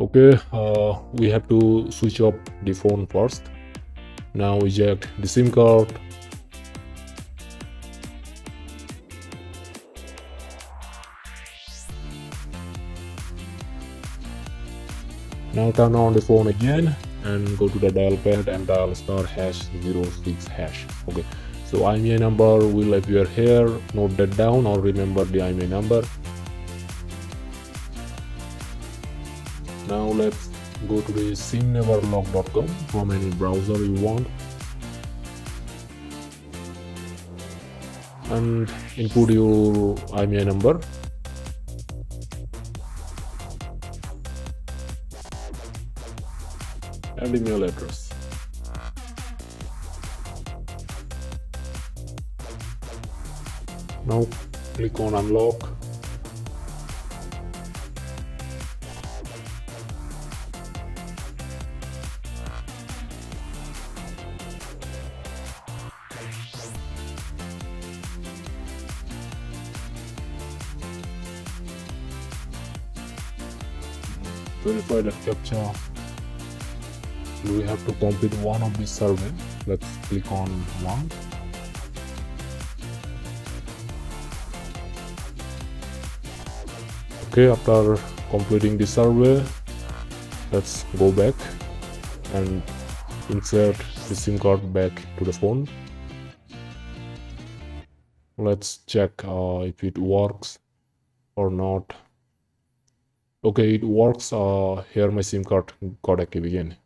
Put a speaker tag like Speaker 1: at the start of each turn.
Speaker 1: okay uh, we have to switch off the phone first. Now eject the sim card. Now turn on the phone again and go to the dial pad and dial star hash 06 hash. Okay so IMEI number will appear here. Note that down or remember the IMEI number now let's go to the simneverlock.com from any browser you want? And input your IMEI number. And email address. Now click on unlock verify that captcha we have to complete one of these survey let's click on one. Okay after completing the survey let's go back and insert the sim card back to the phone. Let's check uh, if it works or not okay it works uh, here my sim card got active again